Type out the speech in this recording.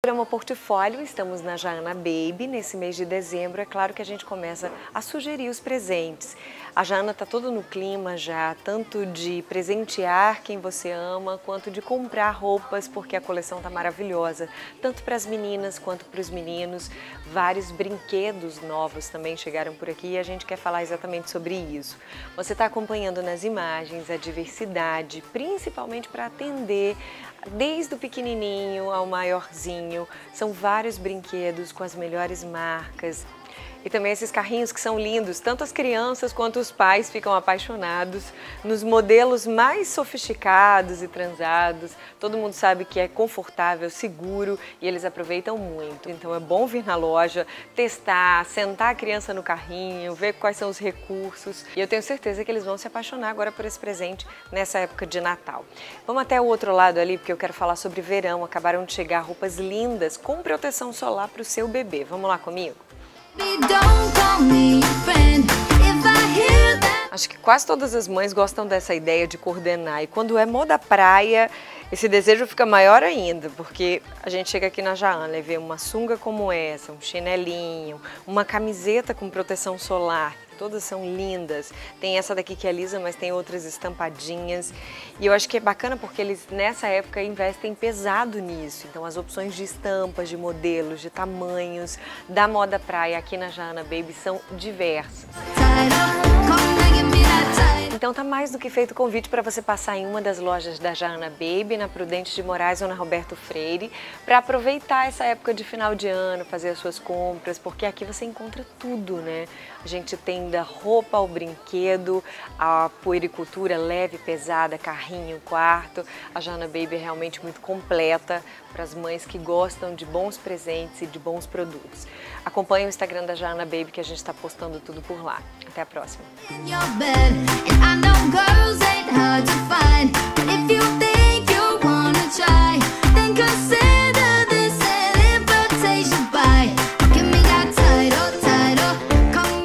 Programa Portfólio, estamos na Jaana Baby. Nesse mês de dezembro, é claro que a gente começa a sugerir os presentes. A Jaana está todo no clima já, tanto de presentear quem você ama, quanto de comprar roupas, porque a coleção está maravilhosa, tanto para as meninas quanto para os meninos. Vários brinquedos novos também chegaram por aqui e a gente quer falar exatamente sobre isso. Você está acompanhando nas imagens a diversidade, principalmente para atender desde o pequenininho ao maiorzinho. São vários brinquedos com as melhores marcas. E também esses carrinhos que são lindos, tanto as crianças quanto os pais ficam apaixonados nos modelos mais sofisticados e transados. Todo mundo sabe que é confortável, seguro e eles aproveitam muito. Então é bom vir na loja, testar, sentar a criança no carrinho, ver quais são os recursos. E eu tenho certeza que eles vão se apaixonar agora por esse presente nessa época de Natal. Vamos até o outro lado ali, porque eu quero falar sobre verão. Acabaram de chegar roupas lindas com proteção solar para o seu bebê. Vamos lá comigo? Acho que quase todas as mães gostam dessa ideia de coordenar. E quando é moda praia, esse desejo fica maior ainda, porque a gente chega aqui na Jaana e vê uma sunga como essa, um chinelinho, uma camiseta com proteção solar, todas são lindas. Tem essa daqui que é lisa, mas tem outras estampadinhas. E eu acho que é bacana porque eles nessa época investem pesado nisso. Então as opções de estampas, de modelos, de tamanhos da moda praia aqui na Jana Baby são diversas. Então tá mais do que feito o convite para você passar em uma das lojas da Jana Baby, na Prudente de Moraes ou na Roberto Freire, para aproveitar essa época de final de ano, fazer as suas compras, porque aqui você encontra tudo, né? A gente tem da roupa ao brinquedo, a puericultura leve, pesada, carrinho, quarto. A Jana Baby é realmente muito completa para as mães que gostam de bons presentes e de bons produtos. Acompanhe o Instagram da Jana Baby que a gente está postando tudo por lá. Até a próxima.